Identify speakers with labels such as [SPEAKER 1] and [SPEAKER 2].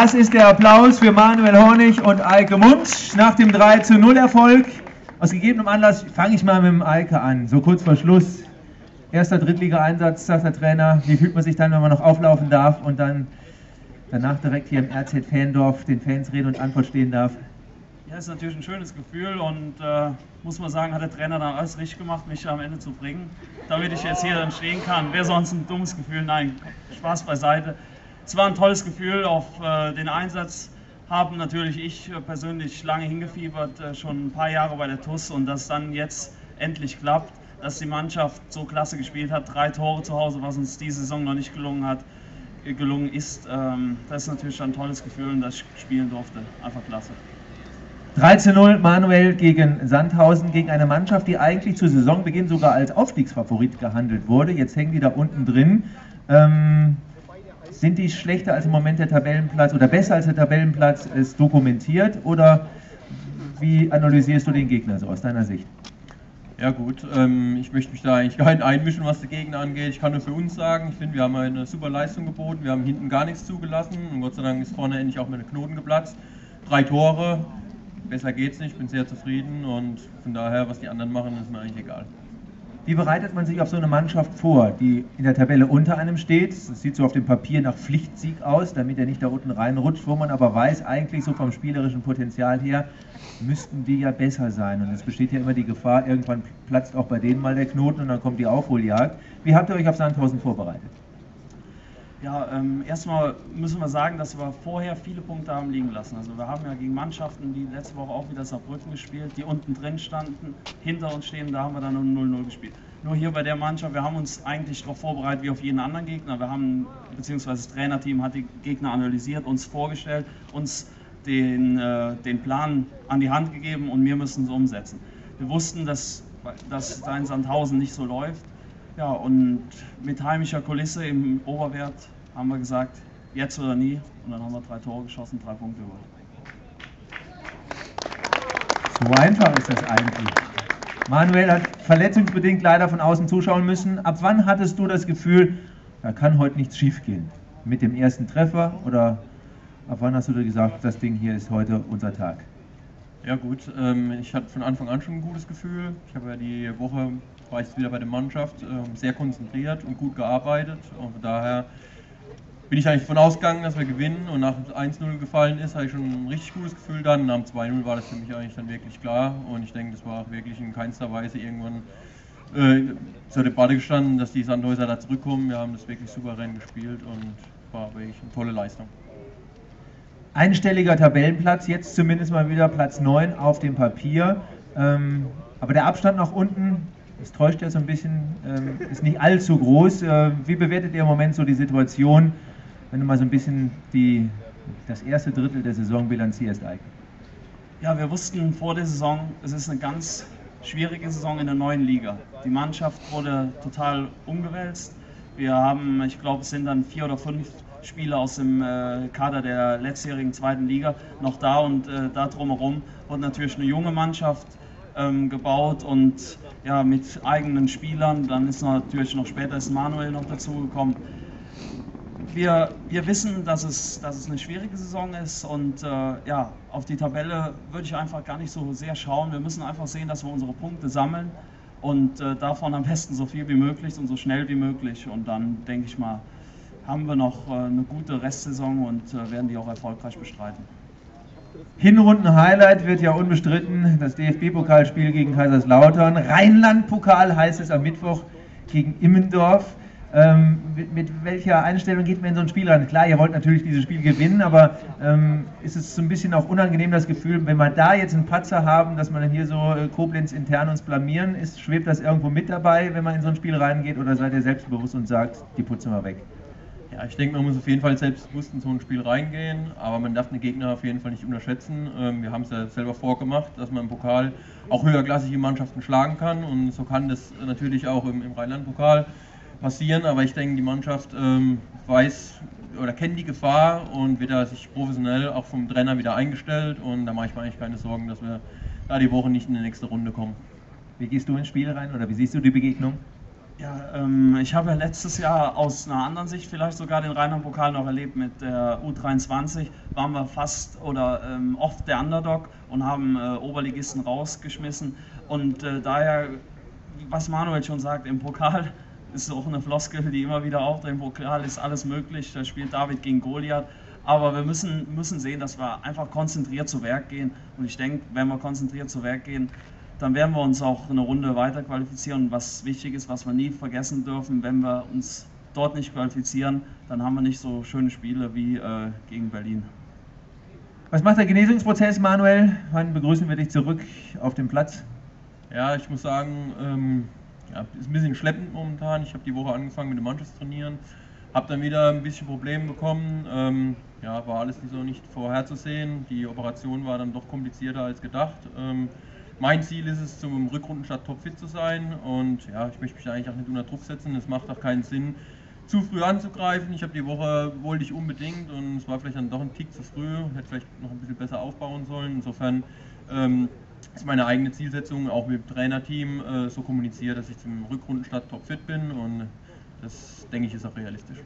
[SPEAKER 1] Das ist der Applaus für Manuel Hornig und Eike Munz nach dem 3 zu 0 Erfolg. Aus gegebenem Anlass fange ich mal mit dem Eike an, so kurz vor Schluss. Erster Drittliga-Einsatz, sagt der Trainer. Wie fühlt man sich dann, wenn man noch auflaufen darf und dann danach direkt hier im RZ Fandorf den Fans Rede und Antwort stehen darf?
[SPEAKER 2] Ja, ist natürlich ein schönes Gefühl und äh, muss man sagen, hat der Trainer dann alles richtig gemacht, mich am Ende zu bringen, damit ich jetzt hier dann stehen kann. Wäre sonst ein dummes Gefühl. Nein, Spaß beiseite es war ein tolles Gefühl auf äh, den Einsatz. Haben natürlich ich persönlich lange hingefiebert, äh, schon ein paar Jahre bei der TUS und dass dann jetzt endlich klappt, dass die Mannschaft so klasse gespielt hat, drei Tore zu Hause, was uns diese Saison noch nicht gelungen hat, äh, gelungen ist. Ähm, das ist natürlich ein tolles Gefühl und das ich spielen durfte. Einfach klasse.
[SPEAKER 1] 13-0 Manuel gegen Sandhausen, gegen eine Mannschaft, die eigentlich zu Saisonbeginn sogar als Aufstiegsfavorit gehandelt wurde. Jetzt hängen die da unten drin. Ähm, sind die schlechter als im Moment der Tabellenplatz oder besser als der Tabellenplatz ist dokumentiert oder wie analysierst du den Gegner so aus deiner Sicht?
[SPEAKER 3] Ja gut, ähm, ich möchte mich da eigentlich gar nicht einmischen, was der Gegner angeht. Ich kann nur für uns sagen, ich finde, wir haben eine super Leistung geboten. Wir haben hinten gar nichts zugelassen und Gott sei Dank ist vorne endlich auch mit den Knoten geplatzt. Drei Tore, besser geht's nicht, ich bin sehr zufrieden und von daher, was die anderen machen, ist mir eigentlich egal.
[SPEAKER 1] Wie bereitet man sich auf so eine Mannschaft vor, die in der Tabelle unter einem steht? Das sieht so auf dem Papier nach Pflichtsieg aus, damit er nicht da unten reinrutscht, wo man aber weiß, eigentlich so vom spielerischen Potenzial her, müssten die ja besser sein. Und es besteht ja immer die Gefahr, irgendwann platzt auch bei denen mal der Knoten und dann kommt die Aufholjagd. Wie habt ihr euch auf Sandhausen vorbereitet?
[SPEAKER 2] Ja, ähm, erstmal müssen wir sagen, dass wir vorher viele Punkte haben liegen lassen. Also wir haben ja gegen Mannschaften, die letzte Woche auch wieder Saarbrücken gespielt, die unten drin standen, hinter uns stehen, da haben wir dann nur 0-0 gespielt. Nur hier bei der Mannschaft, wir haben uns eigentlich darauf vorbereitet wie auf jeden anderen Gegner. Wir haben, beziehungsweise das Trainerteam hat die Gegner analysiert, uns vorgestellt, uns den, äh, den Plan an die Hand gegeben und wir müssen es umsetzen. Wir wussten, dass, dass da in Sandhausen nicht so läuft ja, und mit heimischer Kulisse im Oberwert haben wir gesagt, jetzt oder nie. Und dann haben wir drei Tore geschossen, drei Punkte geholt.
[SPEAKER 1] So einfach ist das eigentlich. Manuel hat verletzungsbedingt leider von außen zuschauen müssen. Ab wann hattest du das Gefühl, da kann heute nichts schiefgehen? Mit dem ersten Treffer oder ab wann hast du dir gesagt, das Ding hier ist heute unser Tag?
[SPEAKER 3] Ja gut, ähm, ich hatte von Anfang an schon ein gutes Gefühl. Ich habe ja die Woche, war ich wieder bei der Mannschaft, ähm, sehr konzentriert und gut gearbeitet. Und von daher bin ich eigentlich von ausgegangen, dass wir gewinnen. Und nach 1-0 gefallen ist, hatte ich schon ein richtig gutes Gefühl dann. Nach dem 2-0 war das für mich eigentlich dann wirklich klar. Und ich denke, das war auch wirklich in keinster Weise irgendwann äh, zur Debatte gestanden, dass die Sandhäuser da zurückkommen. Wir haben das wirklich souverän gespielt und war wirklich eine tolle Leistung
[SPEAKER 1] einstelliger Tabellenplatz, jetzt zumindest mal wieder Platz 9 auf dem Papier. Ähm, aber der Abstand nach unten, das täuscht ja so ein bisschen, ähm, ist nicht allzu groß. Äh, wie bewertet ihr im Moment so die Situation, wenn du mal so ein bisschen die, das erste Drittel der Saison bilanzierst, Eike?
[SPEAKER 2] Ja, wir wussten vor der Saison, es ist eine ganz schwierige Saison in der neuen Liga. Die Mannschaft wurde total umgewälzt. Wir haben, ich glaube, es sind dann vier oder fünf Spieler aus dem äh, Kader der letztjährigen zweiten Liga noch da und äh, da drumherum wurde natürlich eine junge Mannschaft ähm, gebaut und ja, mit eigenen Spielern. Dann ist natürlich noch später ist Manuel noch dazugekommen. Wir, wir wissen, dass es, dass es eine schwierige Saison ist und äh, ja, auf die Tabelle würde ich einfach gar nicht so sehr schauen. Wir müssen einfach sehen, dass wir unsere Punkte sammeln und äh, davon am besten so viel wie möglich und so schnell wie möglich. Und dann denke ich mal, haben wir noch äh, eine gute Restsaison und äh, werden die auch erfolgreich bestreiten.
[SPEAKER 1] Hinrunden-Highlight wird ja unbestritten das DFB-Pokalspiel gegen Kaiserslautern. Rheinland-Pokal heißt es am Mittwoch gegen Immendorf. Ähm, mit, mit, welcher Einstellung geht man in so ein Spiel ran? Klar, ihr wollt natürlich dieses Spiel gewinnen, aber ähm, ist es so ein bisschen auch unangenehm das Gefühl, wenn wir da jetzt einen Patzer haben, dass man dann hier so äh, Koblenz intern uns blamieren, ist, schwebt das irgendwo mit dabei, wenn man in so ein Spiel reingeht oder seid ihr selbstbewusst und sagt, die putzen wir weg?
[SPEAKER 3] Ja, ich denke, man muss auf jeden Fall selbstbewusst in so ein Spiel reingehen, aber man darf den Gegner auf jeden Fall nicht unterschätzen. Ähm, wir haben es ja selber vorgemacht, dass man im Pokal auch höherklassige Mannschaften schlagen kann und so kann das natürlich auch im, im Rheinland-Pokal passieren, aber ich denke, die Mannschaft ähm, weiß oder kennt die Gefahr und wird da sich professionell auch vom Trainer wieder eingestellt und da mache ich mir eigentlich keine Sorgen, dass wir da die Woche nicht in die nächste Runde kommen.
[SPEAKER 1] Wie gehst du ins Spiel rein oder wie siehst du die Begegnung?
[SPEAKER 2] Ja, ähm, ich habe ja letztes Jahr aus einer anderen Sicht vielleicht sogar den Rheinland-Pokal noch erlebt. Mit der U23 waren wir fast oder ähm, oft der Underdog und haben äh, Oberligisten rausgeschmissen. Und äh, daher, was Manuel schon sagt, im Pokal ist auch eine Floskel, die immer wieder auftritt. Im Pokal ist alles möglich. Da spielt David gegen Goliath. Aber wir müssen, müssen sehen, dass wir einfach konzentriert zu Werk gehen. Und ich denke, wenn wir konzentriert zu Werk gehen, dann werden wir uns auch eine Runde weiter qualifizieren. Was wichtig ist, was wir nie vergessen dürfen, wenn wir uns dort nicht qualifizieren, dann haben wir nicht so schöne Spiele wie äh, gegen Berlin.
[SPEAKER 1] Was macht der Genesungsprozess, Manuel? Wann begrüßen wir dich zurück auf dem Platz?
[SPEAKER 3] Ja, ich muss sagen, ähm, ja, ist ein bisschen schleppend momentan. Ich habe die Woche angefangen mit dem Mannschaftstrainieren, habe dann wieder ein bisschen Probleme bekommen. Ähm, ja, war alles nicht so nicht vorherzusehen. Die Operation war dann doch komplizierter als gedacht. Ähm, mein Ziel ist es, zum Rückrundenstart topfit zu sein und ja, ich möchte mich eigentlich auch nicht unter Druck setzen. Es macht auch keinen Sinn, zu früh anzugreifen. Ich habe die Woche, wollte ich unbedingt und es war vielleicht dann doch ein Tick zu früh, hätte vielleicht noch ein bisschen besser aufbauen sollen. Insofern ähm, ist meine eigene Zielsetzung auch mit dem Trainerteam äh, so kommuniziert, dass ich zum Rückrundenstart topfit bin und das denke ich ist auch realistisch.